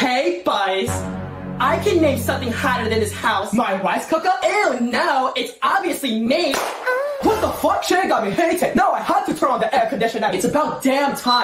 Hey, Buzz. I can name something hotter than this house. My rice cooker? Ew, no, it's obviously me. What the fuck? Shay got me hating. No, I had to turn on the air conditioner. It's about damn time.